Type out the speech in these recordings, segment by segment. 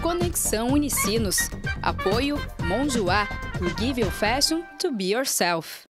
Conexão Unicinos. Apoio Monjoá. You fashion to be yourself.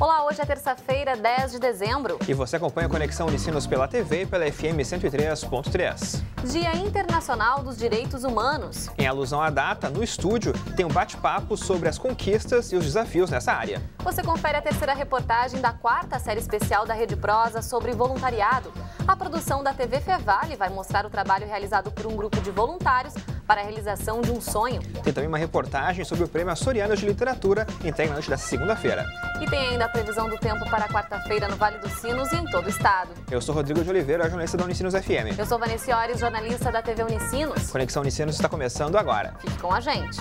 Olá, hoje é terça-feira, 10 de dezembro. E você acompanha a Conexão Unicinos pela TV e pela FM 103.3. Dia Internacional dos Direitos Humanos. Em alusão à data, no estúdio tem um bate-papo sobre as conquistas e os desafios nessa área. Você confere a terceira reportagem da quarta série especial da Rede Prosa sobre voluntariado. A produção da TV Fevale vai mostrar o trabalho realizado por um grupo de voluntários para a realização de um sonho. Tem também uma reportagem sobre o Prêmio Açoriano de Literatura, entregue na noite dessa segunda-feira. E tem ainda a previsão do tempo para quarta-feira no Vale dos Sinos e em todo o estado. Eu sou Rodrigo de Oliveira, jornalista da Unicinos FM. Eu sou Vanessa Ores, jornalista da TV Unicinos. Conexão Unicinos está começando agora. Fique com a gente.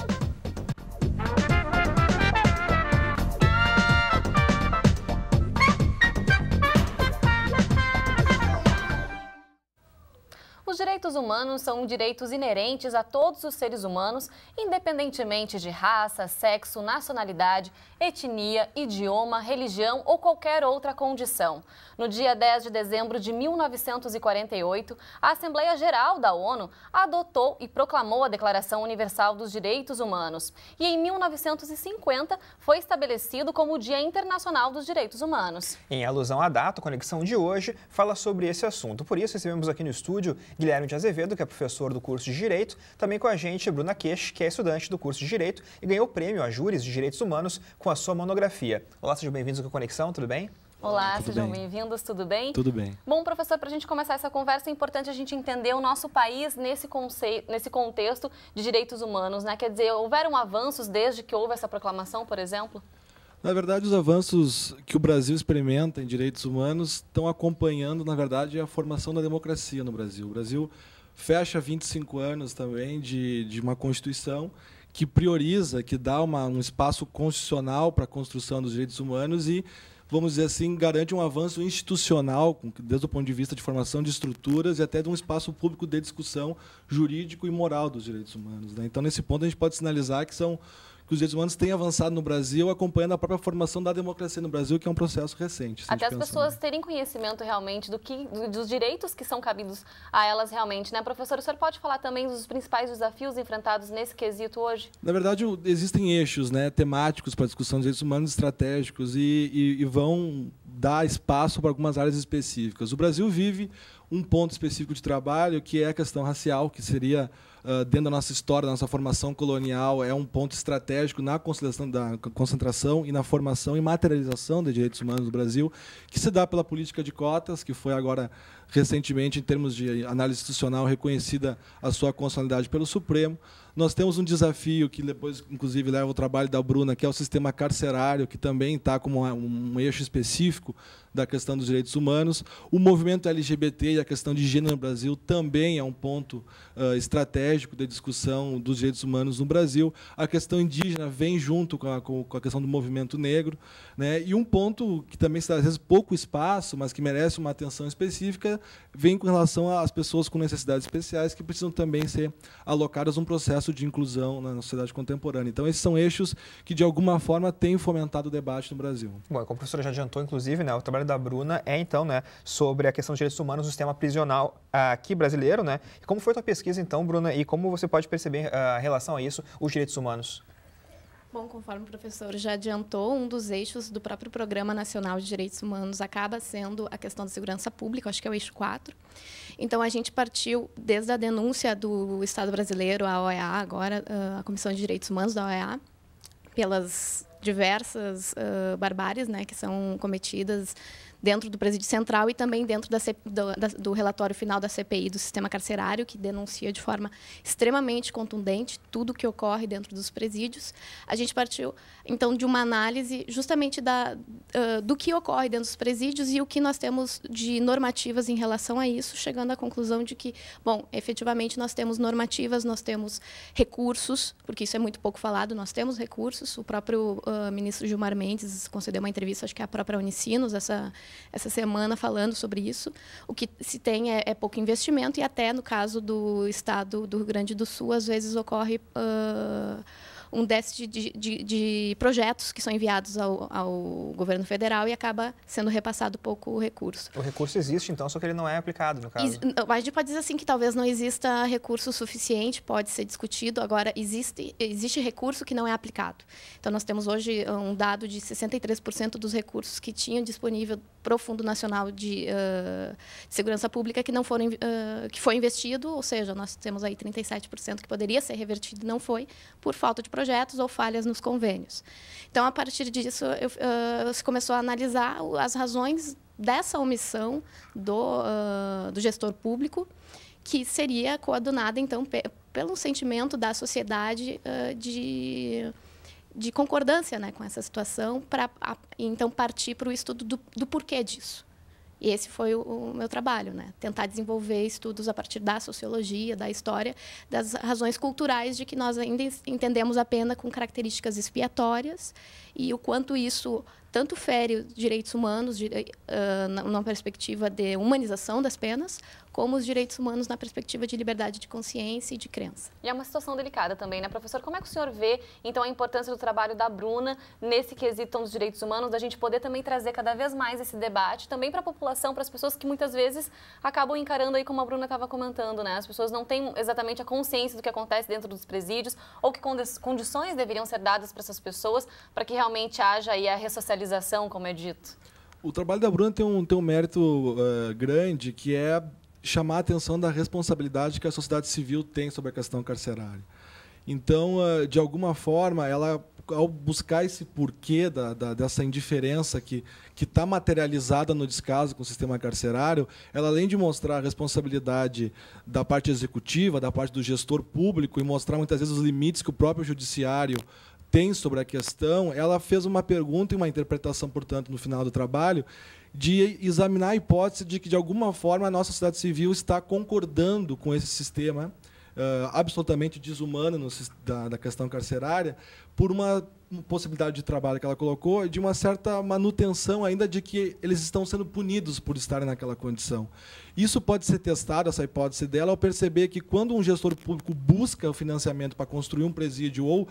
Direitos humanos são direitos inerentes a todos os seres humanos, independentemente de raça, sexo, nacionalidade, etnia, idioma, religião ou qualquer outra condição. No dia 10 de dezembro de 1948, a Assembleia Geral da ONU adotou e proclamou a Declaração Universal dos Direitos Humanos. E em 1950 foi estabelecido como o Dia Internacional dos Direitos Humanos. Em alusão à data, a conexão de hoje fala sobre esse assunto. Por isso, recebemos aqui no estúdio Guilherme de Azevedo, que é professor do curso de Direito, também com a gente Bruna Queix, que é estudante do curso de Direito e ganhou o prêmio a Júris de Direitos Humanos com a sua monografia. Olá, sejam bem-vindos ao Conexão, tudo bem? Olá, Tudo sejam bem. bem-vindos, tudo bem? Tudo bem. Bom, professor, para a gente começar essa conversa, é importante a gente entender o nosso país nesse, conce... nesse contexto de direitos humanos, né? Quer dizer, houveram avanços desde que houve essa proclamação, por exemplo? Na verdade, os avanços que o Brasil experimenta em direitos humanos estão acompanhando, na verdade, a formação da democracia no Brasil. O Brasil fecha 25 anos também de, de uma Constituição que prioriza, que dá uma, um espaço constitucional para a construção dos direitos humanos e, vamos dizer assim, garante um avanço institucional, desde o ponto de vista de formação de estruturas e até de um espaço público de discussão jurídico e moral dos direitos humanos. né? Então, nesse ponto, a gente pode sinalizar que são que os direitos humanos têm avançado no Brasil, acompanhando a própria formação da democracia no Brasil, que é um processo recente. Até as pensar. pessoas terem conhecimento realmente do que, do- dos direitos que são cabidos a elas realmente, né? Professor, o senhor pode falar também dos principais desafios enfrentados nesse quesito hoje? Na verdade, existem eixos né, temáticos para a discussão dos direitos humanos estratégicos e, e- e vão dar espaço para algumas áreas específicas. O Brasil vive um ponto específico de trabalho, que é a questão racial, que seria, ah, dentro da nossa história, da nossa formação colonial, é um ponto estratégico na concentração, da, concentração e na formação e materialização de direitos humanos no Brasil, que se dá pela política de cotas, que foi agora recentemente, em termos de análise institucional, reconhecida a sua constitucionalidade pelo Supremo. Nós temos um desafio que depois, inclusive, leva o trabalho da Bruna, que é o sistema carcerário, que também está como um eixo específico da questão dos direitos humanos. O movimento LGBT e a questão de gênero no Brasil também é um ponto ah, estratégico da discussão dos direitos humanos no Brasil. A questão indígena vem junto com a, com a questão do movimento negro. Né? E um ponto que também dá, às vezes, pouco espaço, mas que merece uma atenção específica, vem com relação às pessoas com necessidades especiais, que precisam também ser alocadas num processo de inclusão na sociedade contemporânea. Então, esses são eixos que, de alguma forma, têm fomentado o debate no Brasil. Bom, como a professora já adiantou, inclusive, né, o trabalho da Bruna é, então, né, sobre a questão dos direitos humanos no sistema prisional aqui brasileiro, né? E como foi a tua pesquisa, então, Bruna, e como você pode perceber ah, em relação a isso, os direitos humanos? Bom, conforme o professor já adiantou, um dos eixos do próprio Programa Nacional de Direitos Humanos acaba sendo a questão da segurança pública, acho que é o eixo 4. Então, a gente partiu desde a denúncia do Estado brasileiro, a OEA, agora ah, a Comissão de Direitos Humanos da OEA, pelas diversas ah, barbáries né, que são cometidas dentro do presídio central e também dentro da do, da- do relatório final da CPI do sistema carcerário, que denuncia de forma extremamente contundente tudo o que ocorre dentro dos presídios. A gente partiu, então, de uma análise justamente da, ah, do que ocorre dentro dos presídios e o que nós temos de normativas em relação a isso, chegando à conclusão de que, bom, efetivamente nós temos normativas, nós temos recursos, porque isso é muito pouco falado, nós temos recursos. O próprio ah, ministro Gilmar Mendes concedeu uma entrevista, acho que é a própria Unicinos, essa, essa semana, falando sobre isso. O que se tem é, é pouco investimento e até no caso do estado do Rio Grande do Sul, às vezes ocorre ah, um déficit de, de, de projetos que são enviados ao, ao, governo federal e acaba sendo repassado pouco recurso. O recurso existe, então, só que ele não é aplicado, no caso. A gente pode dizer assim que talvez não exista recurso suficiente, pode ser discutido. Agora, existe, existe recurso que não é aplicado. Então, nós temos hoje um dado de 63% dos recursos que tinham disponível para o Fundo Nacional de, uh, de Segurança Pública que não foram uh, que foi investido, ou seja, nós temos aí 37% que poderia ser revertido não foi por falta de projetos ou falhas nos convênios. Então, a partir disso, eu, uh, se começou a analisar as razões dessa omissão do, do gestor público, que seria coadunada então pelo sentimento da sociedade de de concordância né, com essa situação, para então partir para o estudo do, do, porquê disso. E esse foi o, o, meu trabalho, né? tentar desenvolver estudos a partir da sociologia, da história, das razões culturais de que nós ainda entendemos a pena com características expiatórias e o quanto isso tanto fere direitos humanos uh, numa perspectiva de humanização das penas, como os direitos humanos na perspectiva de liberdade de consciência e de crença. E é uma situação delicada também, né, professor? Como é que o senhor vê, então, a importância do trabalho da Bruna nesse quesito dos direitos humanos, da gente poder também trazer cada vez mais esse debate, também para a população, para as pessoas que muitas vezes acabam encarando aí, como a Bruna estava comentando, né? As pessoas não têm exatamente a consciência do que acontece dentro dos presídios, ou que condições deveriam ser dadas para essas pessoas, para que realmente haja aí a ressocialização, como é dito. O trabalho da Bruna tem um, tem um mérito uh, grande, que é chamar a atenção da responsabilidade que a sociedade civil tem sobre a questão carcerária. Então, ah, de alguma forma, ela, ao buscar esse porquê da, da, dessa indiferença que está materializada no descaso com o sistema carcerário, ela, além de mostrar a responsabilidade da parte executiva, da parte do gestor público, e mostrar muitas vezes os limites que o próprio judiciário tem sobre a questão, ela fez uma pergunta e uma interpretação, portanto, no final do trabalho, de examinar a hipótese de que, de alguma forma, a nossa sociedade civil está concordando com esse sistema uh, absolutamente desumano no, da, da, questão carcerária, por uma possibilidade de trabalho que ela colocou, de uma certa manutenção ainda de que eles estão sendo punidos por estarem naquela condição. Isso pode ser testado, essa hipótese dela, ao perceber que quando um gestor público busca o financiamento para construir um presídio ou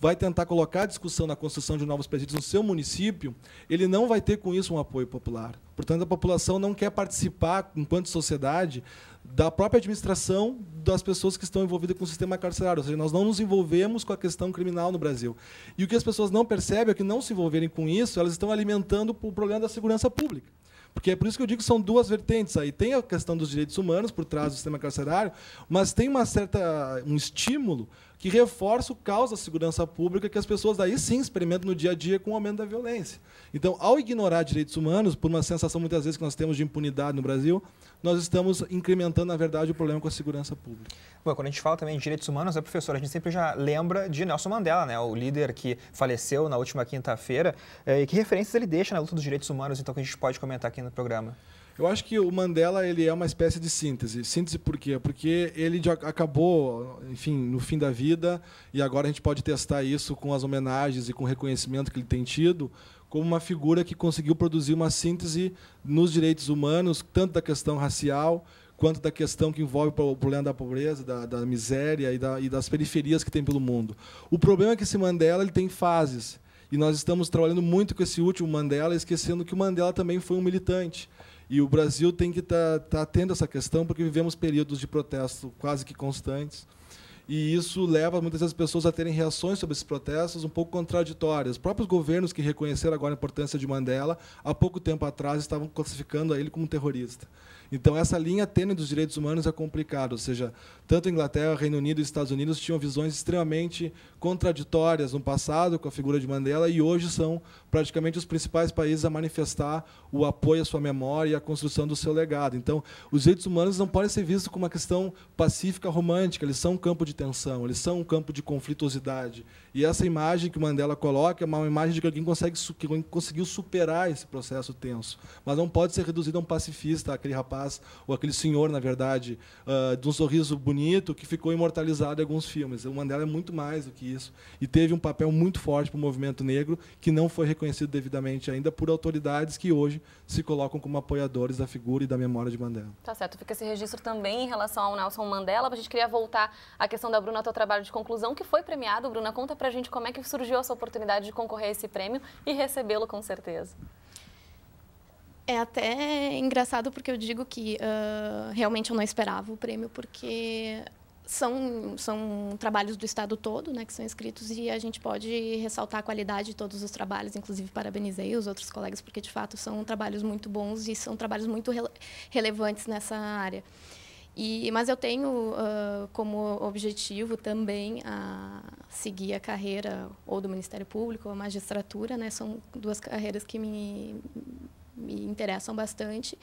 vai tentar colocar a discussão na construção de novos presídios no seu município, ele não vai ter com isso um apoio popular. Portanto, a população não quer participar, enquanto sociedade, da própria administração das pessoas que estão envolvidas com o sistema carcerário. Ou seja, nós não nos envolvemos com a questão criminal no Brasil. E o que as pessoas não percebem é que, não se envolverem com isso, elas estão alimentando o problema da segurança pública. Porque é por isso que eu digo que são duas vertentes aí. Tem a questão dos direitos humanos por trás do sistema carcerário, mas tem uma certa um estímulo que reforça o caos da segurança pública que as pessoas daí sim experimentam no dia a dia com o aumento da violência. Então, ao ignorar direitos humanos, por uma sensação muitas vezes que nós temos de impunidade no Brasil, nós estamos incrementando, na verdade, o problema com a segurança pública. Bom, quando a gente fala também de direitos humanos, né, professor, a gente sempre já lembra de Nelson Mandela, né, o líder que faleceu na última quinta-feira. Eh, e que referências ele deixa na luta dos direitos humanos, então, que a gente pode comentar aqui no programa? Eu acho que o Mandela ele é uma espécie de síntese. Síntese por quê? Porque ele acabou, enfim, no fim da vida, e agora a gente pode testar isso com as homenagens e com o reconhecimento que ele tem tido, como uma figura que conseguiu produzir uma síntese nos direitos humanos, tanto da questão racial, quanto da questão que envolve o problema da pobreza, da, da miséria e, da, e, das periferias que tem pelo mundo. O problema é que esse Mandela ele tem fases. E nós estamos trabalhando muito com esse último Mandela, esquecendo que o Mandela também foi um militante. E o Brasil tem que estar tá, tá tendo essa questão, porque vivemos períodos de protesto quase que constantes. E isso leva muitas vezes as pessoas a terem reações sobre esses protestos um pouco contraditórias. Os próprios governos que reconheceram agora a importância de Mandela, há pouco tempo atrás, estavam classificando ele como terrorista. Então, essa linha tênue dos direitos humanos é complicada, ou seja, tanto a Inglaterra, Reino Unido e Estados Unidos tinham visões extremamente contraditórias no passado com a figura de Mandela e hoje são praticamente os principais países a manifestar o apoio à sua memória e à construção do seu legado. Então, os direitos humanos não podem ser vistos como uma questão pacífica romântica, eles são um campo de tensão, eles são um campo de conflituosidade. E essa imagem que Mandela coloca é uma imagem de que alguém consegue, que conseguiu superar esse processo tenso, mas não pode ser reduzido a um pacifista, aquele rapaz ou aquele senhor, na verdade, uh, de um sorriso bonito que ficou imortalizado em alguns filmes. O Mandela é muito mais do que isso e teve um papel muito forte para o movimento negro que não foi reconhecido devidamente ainda por autoridades que hoje se colocam como apoiadores da figura e da memória de Mandela. Tá certo, fica esse registro também em relação ao Nelson Mandela. A gente queria voltar à questão da Bruna, teu trabalho de conclusão, que foi premiado. Bruna, conta pra gente como é que surgiu essa oportunidade de concorrer a esse prêmio e recebê-lo com certeza. É até engraçado porque eu digo que uh, realmente eu não esperava o prêmio, porque são, são trabalhos do estado todo, né, que são inscritos e a gente pode ressaltar a qualidade de todos os trabalhos, inclusive parabenizei os outros colegas porque de fato são trabalhos muito bons e são trabalhos muito rele relevantes nessa área. E, mas eu tenho uh, como objetivo também a seguir a carreira ou do Ministério Público ou a magistratura, né? São duas carreiras que me me interessam bastante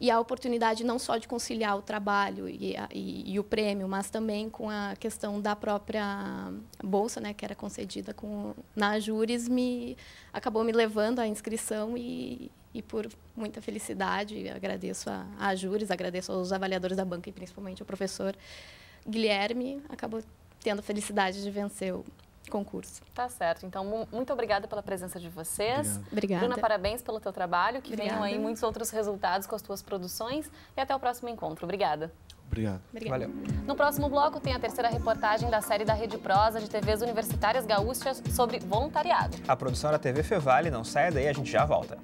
e a oportunidade não só de conciliar o trabalho e, a, e, e, o prêmio, mas também com a questão da própria bolsa, né, que era concedida com na Júris, me acabou me levando à inscrição e, e por muita felicidade agradeço a, a Júris, agradeço aos avaliadores da banca e principalmente ao professor Guilherme, acabou tendo a felicidade de vencer o concurso. Tá certo. Então, muito obrigada pela presença de vocês. Obrigada. Bruna, parabéns pelo teu trabalho. Que obrigada. venham aí muitos outros resultados com as tuas produções. E até o próximo encontro. Obrigada. Obrigado. Obrigada. Valeu. No próximo bloco tem a terceira reportagem da série da Rede Prosa de TVs Universitárias Gaúchas sobre voluntariado. A produção da TV Fevale, não saia daí, a gente já volta.